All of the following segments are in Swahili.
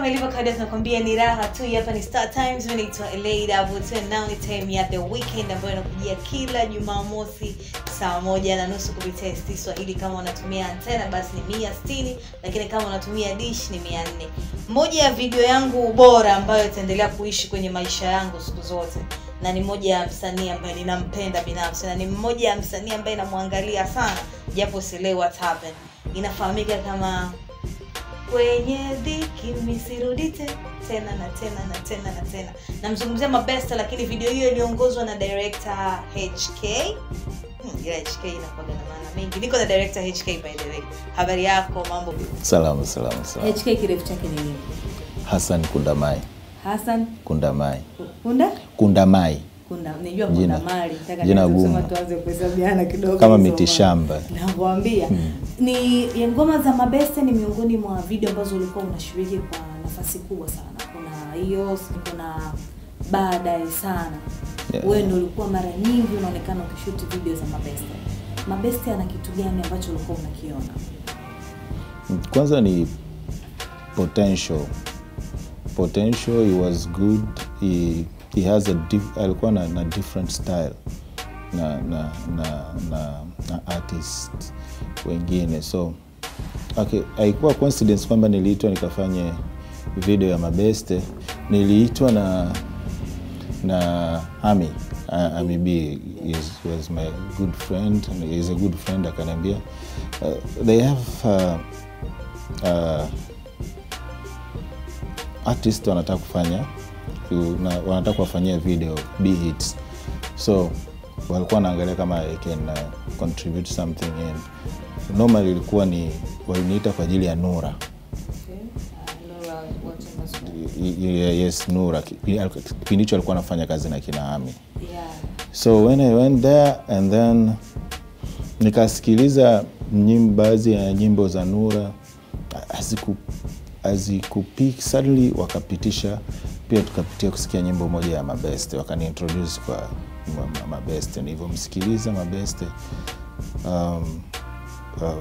kama ilivyo kawaida tunakwambia ni raha tu hapa ni star times. Naitwa Elaida Avutu ni time ya the weekend ambayo inakujia kila jumamosi saa moja na nusu kupitia ST Swahili. Kama unatumia antena basi ni mia stini lakini kama unatumia dish ni mia nne. Moja ya video yangu bora ambayo itaendelea kuishi kwenye maisha yangu siku zote na ni moja ya msanii ambaye ninampenda binafsi na ni mmoja ya msanii ambaye namwangalia sana japo sielewi what happened. Inafahamika kama kwenye dhiki misirudi te- tena na tena na tena na tena. Namzungumzia mabesta lakini video hiyo iliongozwa na director hk Hmm, hk inakuaga na maana mengi. Niko na director hk by the way. Habari yako mambo Salama, salama, salama. hk kirefu chake ni nini? Hassan Kundamai. hasan Kundamai. Kunda Kundamai. kunda nijua Jina- kunda mali Nataka jina gumu. tuanze kuhesabiana kidogo Kama miti mambo. shamba. nakwambia ni ya ngoma za mabeste ni miongoni mwa video ambazo ulikuwa unashiriki kwa nafasi kubwa sana kuna hiyo kuna baadaye sana Yeah. wewe ndio ulikuwa mara nyingi unaonekana ukishuti video za mabeste mabeste ana kitu gani ambacho ulikuwa unakiona Kwanza ni potential. Potential, it was good. He, he has a diff, alikuwa na, na different style na na na na, na artist wengine. So okay, haikuwa coincidence kwamba niliitwa nikafanye video ya mabeste. Niliitwa na na Ami uh, Ami B is, was my good friend is a good friend akaniambia uh, they have uh, uh, artist wanataka kufanya na wanataka kuwafanyia video be hits so walikuwa wanaangalia kama I can uh, contribute something in. Normally ilikuwa ni waliniita kwa ajili ya Nura. Yes Nura. Kipindi hicho alikuwa anafanya kazi na kina Ami. So when I went there and then nikasikiliza baadhi ya nyimbo za Nura haziku hazikupik suddenly wakapitisha pia tukapitia kusikia nyimbo moja ya Mabeste wakaniintroduce kwa ma- ma- Mabeste. Nilivyomsikiliza Mabeste um, uh,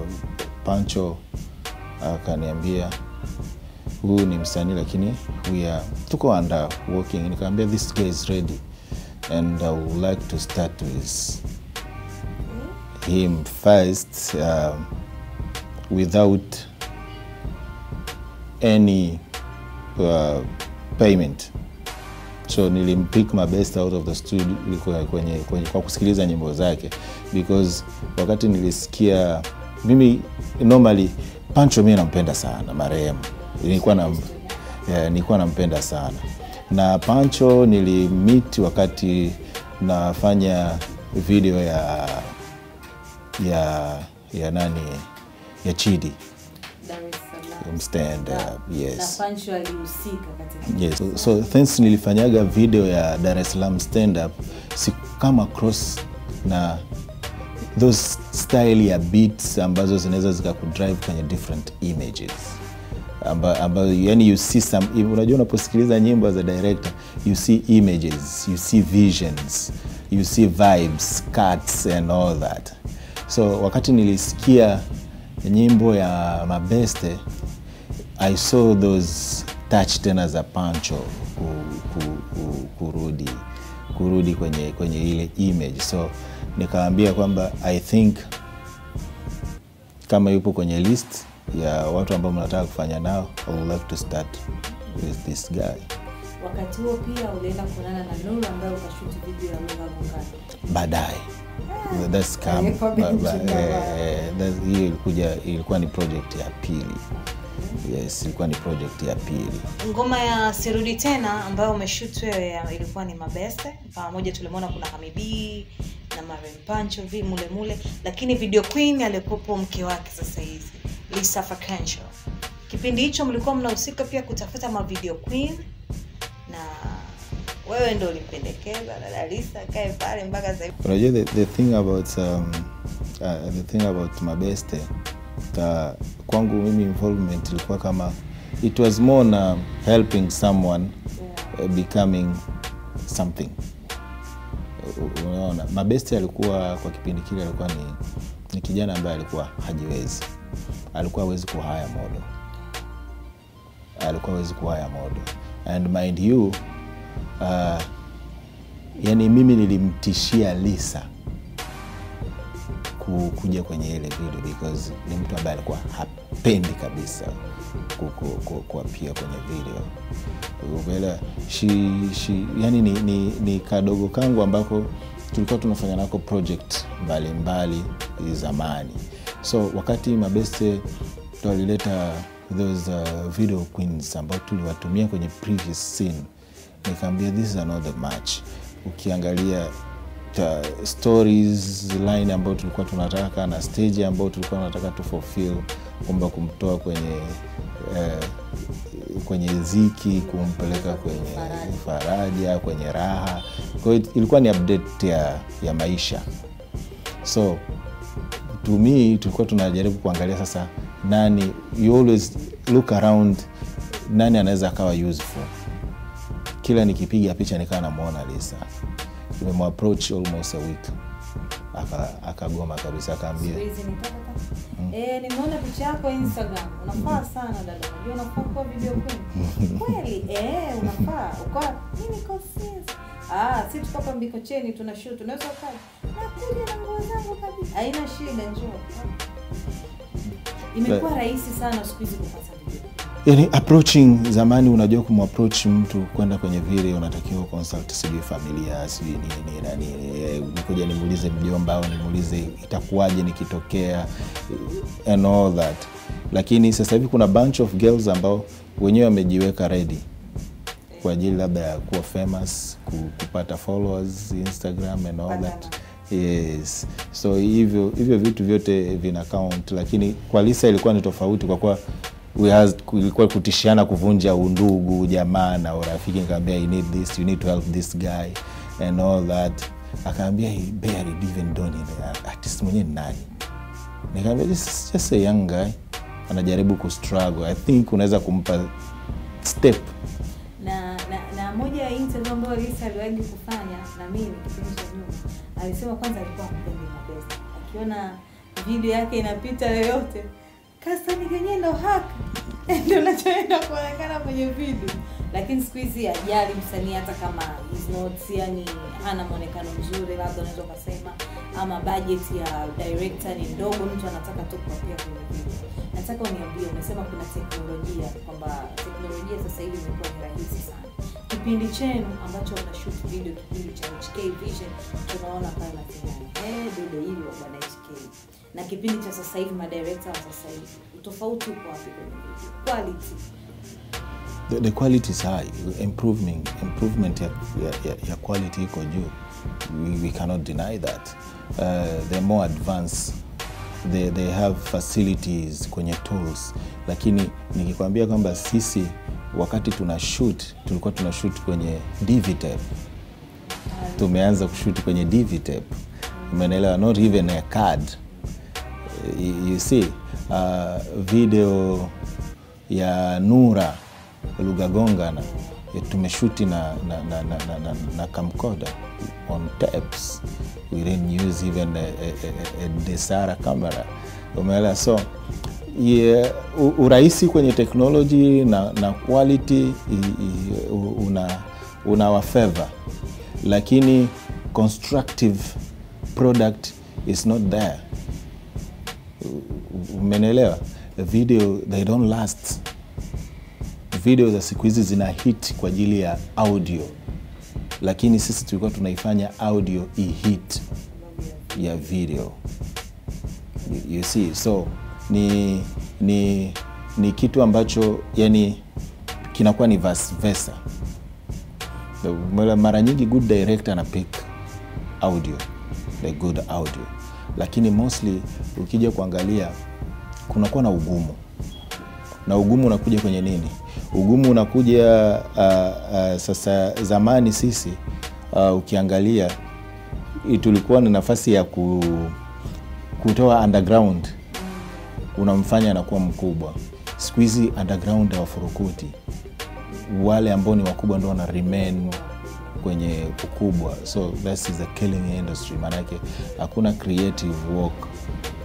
Pancho akaniambia uh, huyu ni msanii lakini we are, tuko under working. Nikaambia this guy is ready and I would like to start with him first um, without any uh, payment. So nilimpick my best out of the studio kwenye, kwenye, kwa kusikiliza nyimbo zake. Because wakati nilisikia mimi normally pancho mi nampenda sana marehemu. Nilikuwa na yeah, nilikuwa nampenda sana. Na pancho nilimit wakati nafanya video ya ya ya nani ya chidi stand up yes. yes so, so thanks nilifanyaga video ya dar es salaam stand up si kama cross na those style ya beats ambazo zinaweza zikakudrive kwenye different images. Amba, ambazo yani you see some unajua unaposikiliza nyimbo as a director you see images you see visions you see vibes cuts and all that. So wakati nilisikia nyimbo ya mabeste i saw those touch tena za pancho ku, ku, ku, kurudi kurudi kwenye, kwenye ile image. So nikaambia kwamba i think kama yupo kwenye list ya watu ambao mnataka kufanya nao i would like to start with this guy. Wakati huo pia ulienda kuonana na nuru ambaye ukashuti video ya lugha gongano baadaye. That's come- eh, eh, that's- hiyo ilikuja ilikuwa ni project ya pili yes ilikuwa ni project ya pili. Ngoma ya sirudi tena ambayo umeshut wewe ilikuwa ni mabeste. Pamoja tulimwona kuna hamibii na Mariam pancho vi mule mule. Lakini video queen alikuwepo mke wake sasa hizi lisa Fakancho. kipindi hicho mlikuwa mnahusika pia kutafuta mavideo queen. Na wewe ndo ulimpendekeza dada lisa kae pale mpaka sasa unajua the, the thing about um, uh, the thing about mabeste uh, kwangu mimi involvement ilikuwa kama it was more na helping someone uh, becoming something. Unaona mabesti alikuwa kwa kipindi kile alikuwa ni, ni kijana ambaye alikuwa hajiwezi. Alikuwa awezi kuhaya modo alikuwa awezi kuhaya modo and mind you uh, yani mimi nilimtishia lisa kuja kwenye ile video because ni mtu ambaye alikuwa hapendi kabisa ku- ku- ku- kuapia kwenye video. Umeelewa? Shi, shi, yani ni, ni, ni kadogo kangu ambako tulikuwa tunafanya nako project mbalimbali zamani. So wakati mabeste twalileta walileta those uh, video queens ambao tuliwatumia kwenye previous scene nikaambia this is another match. Ukiangalia ta, stories line ambayo tulikuwa tunataka na stage ambayo tulikuwa tunataka tu fulfill kwamba kumtoa kwenye eh, kwenye ziki kumpeleka kwenye faraja. kwenye raha. Kwa hiyo ilikuwa ni update ya, ya maisha. So tumii me tulikuwa tunajaribu kuangalia sasa nani you always look around nani anaweza akawa useful. Kila nikipiga picha nikawa namwona lisa nimemapproach almost a week akagoma Aka- kabisa akaambia mm. e, Eh, nimeona picha yako Instagram. Unafaa sana dada. Unajua unafaa kuwa video queen. Kweli? Eh, unafaa. Mimi. Ah, si tuko hapa Mbikocheni tuna shoot. Unaweza ukaja. Nakuja na nguo zangu kabisa. Haina shida njoo. Imekuwa rahisi sana siku hizi kupata. Yani approaching zamani unajua kumapproach mtu kwenda kwenye vile unatakiwa consult sijui familia sijui nini na nini eh, nikuja nimuulize mjomba au nimuulize itakuwaje nikitokea eh, and all that. Lakini sasa hivi kuna bunch of girls ambao wenyewe wamejiweka ready kwa ajili labda ya kuwa famous kupata followers instagram and all that. Yes. So hivyo hivyo vitu vyote vina count. Lakini kwa lisa ilikuwa ni tofauti kwa kuwa ilikuwa kutishiana kuvunja undugu jamaa na urafiki nikaambia you need this you need to help this guy and all that. Akaambia barely even done it. Artist mwenyewe ni nani? Nikaambia is just a young guy anajaribu kustruggle i think unaweza kumpa step. Na, na, na moja ya interview ambayo Lisa aliwahi kufanya na mimi kipindi cha nyuma, alisema kwanza alikuwa hapendi mapesa, akiona video yake inapita yoyote kasani kenyewe ndo haka ndio nachoenda kuonekana kwenye video, lakini siku hizi ajali msanii hata kama is not yani hana mwonekano mzuri, labda unaweza ukasema ama budget ya director ni ndogo, mtu anataka tu kuapia kwenye video. Nataka uniambie, umesema kuna teknolojia, kwamba teknolojia sasa hivi imekuwa ni rahisi sana. Kipindi chenu ambacho una shoot video, kipindi cha HK Vision, tunaona pale natingani eh, dodo hili wa HK, na kipindi cha sasa hivi, madirekta wa sasa hivi, utofauti uko wapi kwenye quality? the, the quality is high. Improvement, improvement ya, ya, ya, quality iko juu. We, we cannot deny that. Uh, the more advanced they, they have facilities kwenye tools. Lakini nikikwambia kwamba sisi wakati tuna shoot tulikuwa tuna shoot kwenye dvtape tumeanza kushoot kwenye dvtape umeelewa? Not even a card you, see uh, video ya nura lugagongana eh, tumeshuti na, na, na, na, na, na, na camcorder on tapes. We didn't use even a, a, a, desara camera. Umeelewa? So yeah, urahisi kwenye technology na, na quality i, i, una, una wa favor. Lakini constructive product is not there umenelewa video they don't last. Video za siku hizi zina hit kwa ajili ya audio. Lakini sisi tulikuwa tunaifanya audio ihit ya video. You, you see so ni, ni, ni kitu ambacho yani kinakuwa ni vice versa. Mara nyingi good director ana pick audio the good audio. Lakini mostly ukija kuangalia kunakuwa na ugumu. Na ugumu unakuja kwenye nini? Ugumu unakuja uh, uh, sasa zamani sisi uh, ukiangalia tulikuwa na nafasi ya ku, kutoa underground. Unamfanya anakuwa mkubwa. Siku hizi underground hawafurukuti wale ambao ni wakubwa ndo wana remain kwenye ukubwa. So that is a killing industry. Maanake hakuna creative work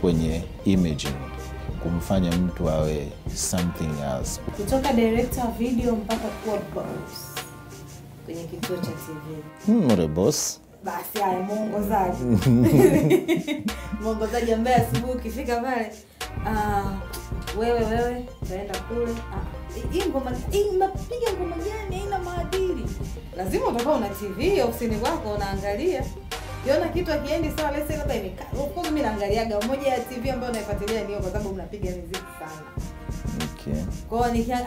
kwenye imaging kumfanya mtu awe something else. Kutoka director video mpaka kuwa boss kwenye kituo cha tv hmm, not boss. Basi haya mwongozaji. Mwongozaji ambaye asubuhi ukifika pale uh, wewe wewe utaenda kule. Ah, hii ngoma hii mnapiga ngoma gani? Haina maadili. Lazima utakuwa una tv ofisini kwako unaangalia kiona kitu akiendi sawa lese labda imekaa of course mimi naangaliaga. Moja ya tv ambayo naifuatilia ni hiyo kwa sababu mnapiga muziki sana. Okay. kwao nikia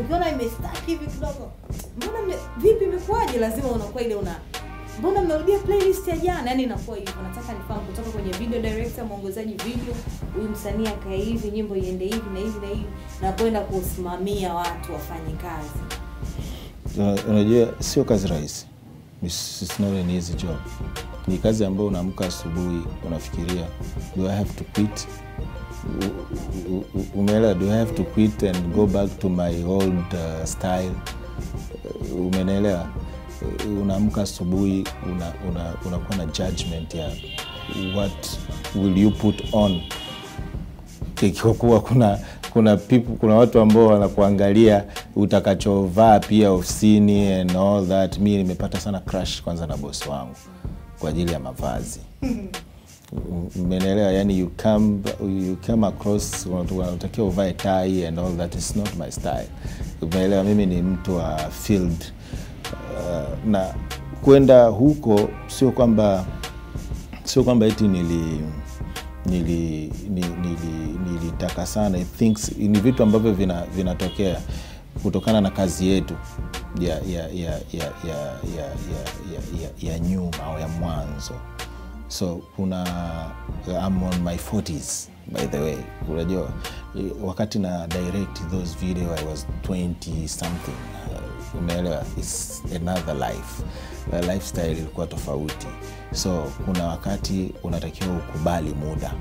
ukiona imestaki hivi kidogo mbona mne, vipi imekuwaje? Lazima unakuwa ile una mbona mnarudia playlist ya jana? Yani inakuwa hivyo. Nataka nifahamu kutoka kwenye video director mwongozaji video huyu msanii akae hivi nyimbo iende hivi na hivi na hivi na kwenda kusimamia watu wafanye kazi. Unajua sio kazi rahisi. It's not an easy job ni kazi ambayo unaamka asubuhi unafikiria do i have to quit? Umeelewa? Do i have to quit and go back to my old uh, style? Umenelewa? umenielewa? Uh, unaamka asubuhi unakuwa una, una, na judgment ya what will you put on? Ikiwa kuwa kuna kuna people, kuna watu ambao wanakuangalia utakachovaa pia ofisini and all that. Mi nimepata sana crash kwanza na bosi wangu kwa ajili ya mavazi. Umeelewa? yani you come, you come across unatakiwa uvae tai and all that. Is not my style. Umeelewa? Mimi ni mtu wa field. Uh, na kwenda huko sio kwamba sio kwamba eti nili nili nili- nili- nilitaka sana. I think ni vitu ambavyo vina- vinatokea kutokana na kazi yetu ya ya ya ya ya ya ya, ya, ya, nyuma au ya mwanzo. So kuna I'm on my 40s by the way. Unajua wakati na direct those video I was 20 something. Uh, umeelewa? Its another life. Uh, lifestyle ilikuwa tofauti. So kuna wakati unatakiwa ukubali muda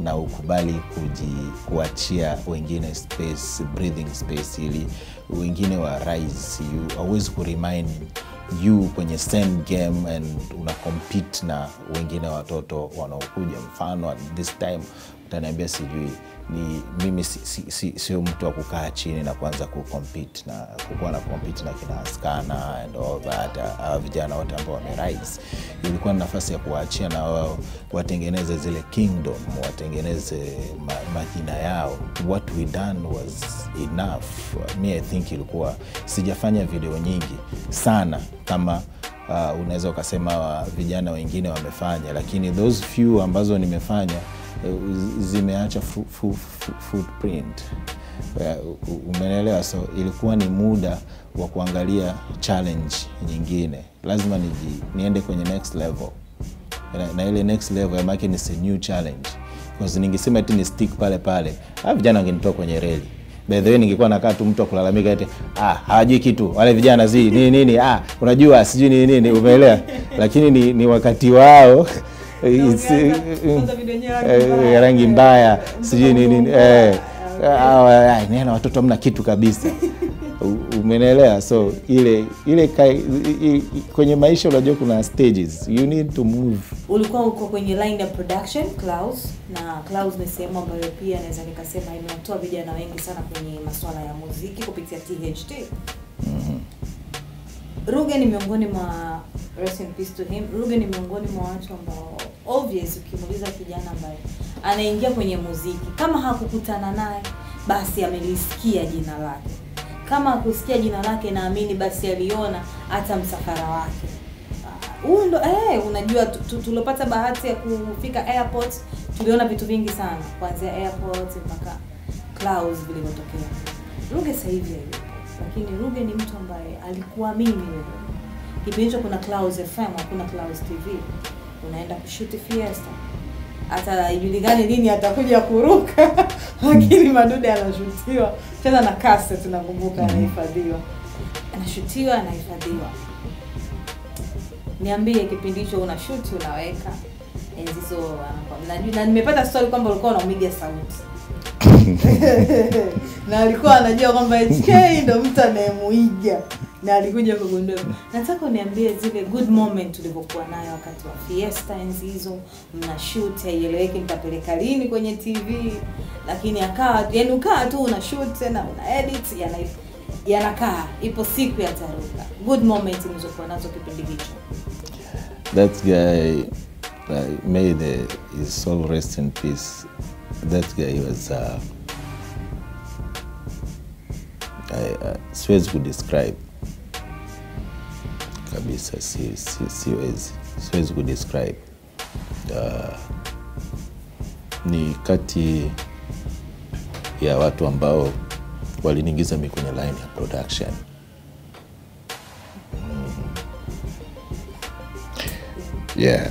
na ukubali kuji, kuachia wengine space, breathing space ili wengine wa rise. You hauwezi kuremind you kwenye same game and una compete na wengine watoto wanaokuja. Mfano at this time utaniambia sijui ni mimi si, si, si, sio mtu wa kukaa chini na kuanza kucompete na kukuwa na compete na kina Askana and all that hawa vijana wote ambao wamerise. Ilikuwa ni nafasi ya kuwaachia na wao watengeneze zile kingdom watengeneze ma, majina yao. What we done was enough. Mi i think ilikuwa sijafanya video nyingi sana kama uh, unaweza ukasema wa vijana wengine wamefanya lakini those few ambazo nimefanya zimeacha fu, fu, footprint. Uh, umenelewa so ilikuwa ni muda wa kuangalia challenge nyingine. Lazima niji, niende kwenye next level. Na, na ile next level maake ni a new challenge. Because ningesema ti ni stick pale pale a vijana wangenitoa kwenye reli. Way ningekuwa nakaa tu mtu akulalamika eti ah hawajui kitu. Wale vijana zi nini nini? Ah unajua sijui nini nini. Umeelewa? Lakini ni, ni wakati wao rangi eh, mbaya. rangi mbaya sijui nini eh, nena watoto mna kitu kabisa. Umenelea umenelewa so ile ile kai, i, kwenye maisha unajua kuna stages. You need to move. Ulikuwa uko kwenye line ya production Klaus na Klaus ni sehemu ambayo pia naweza nikasema imewatoa vijana wengi sana kwenye masuala ya muziki kupitia THT. Ruge ni miongoni mwa rest in peace to him. Ruge ni miongoni mwa watu ambao obvious ukimuuliza kijana ambaye anaingia kwenye muziki kama hakukutana naye basi amelisikia jina lake. Kama hakusikia jina lake naamini basi aliona hata msafara wake huu ndo eh, unajua tu- tu- tuliopata bahati ya kufika airport tuliona vitu vingi sana kuanzia airport mpaka clouds vilivyotokea ruge sasa hivi hayupo lakini ruge ni mtu ambaye alikuamini wewe kipindi hicho kuna clouds fm hakuna clouds tv unaenda kushuti fiesta. Hata haijulikani nini atakuja kuruka lakini madude anashutiwa. Tena na cassette nakumbuka anahifadhiwa. Anashutiwa anahifadhiwa. Niambie kipindi hicho una shoot unaweka. Enzi hizo anakuwa- na nimepata story kwamba ulikuwa unaumiga sauti. Na alikuwa anajua kwamba HK ndo mtu anayemuiga na alikuja kugundua. Nataka uniambie zile good moment ulivyokuwa nayo wakati wa fiesta enzi hizo mna shoot haieleweki mtapeleka lini kwenye tv lakini akawa yani ukaa tu una shoot na una edit yana yanakaa. Ipo siku yataruka good moment mlizokuwa nazo kipindi hicho. That guy uh, may the his soul rest in peace. That guy was uh, I, uh, siwezi kudescribe kabisa si, si, siwezi siwezi kudescribe. Uh, ni kati ya watu ambao waliniingiza mi kwenye line ya production. Yeah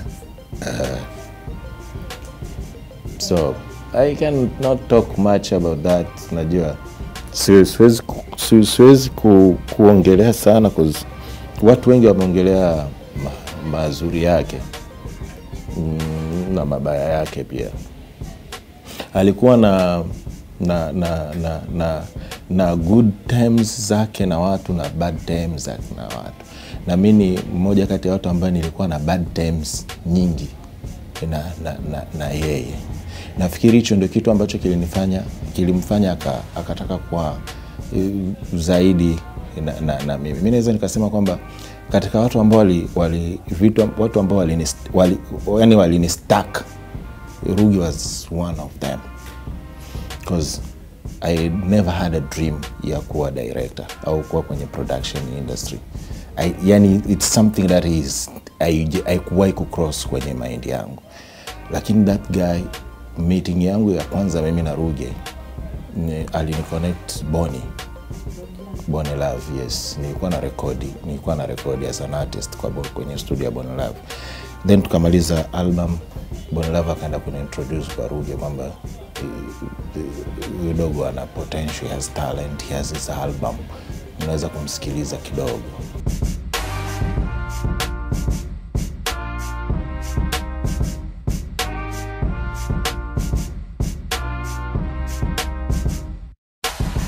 uh, so i can not talk much about that najua. Siwezi siwezi siwezi ku, kuongelea sana 'cause watu wengi wameongelea ma, mazuri yake mm, na mabaya yake pia. Alikuwa na na na na na, na good times zake na watu na bad times zake na watu. Na mi ni mmoja kati ya watu ambaye nilikuwa na bad times nyingi na, na, na, na yeye. Nafikiri hicho ndio kitu ambacho kilinifanya kilimfanya aka- akataka kuwa eh, zaidi na, na, na mimi. Mi naweza nikasema kwamba katika watu ambao wali, wali vitu watu ambao walini, wali, yani walini stack Rugi was one of them. Because I never had a dream ya kuwa director au kuwa kwenye production industry. I, yani it's something that is haikuwahi kucross kwenye maindi yangu. Lakini that guy meeting yangu ya kwanza mimi na Ruge ni- aliniconnect Boni Bone Love, yes. Nilikuwa na rekodi, nilikuwa na rekodi as an artist kwa Bo- kwenye studio ya Bone Love. Then tukamaliza album, Bone Love akaenda kuniintroduce kwa Ruge kwamba eh, eh, huyu dogo ana potential, he has talent, he has his album, unaweza kumsikiliza kidogo.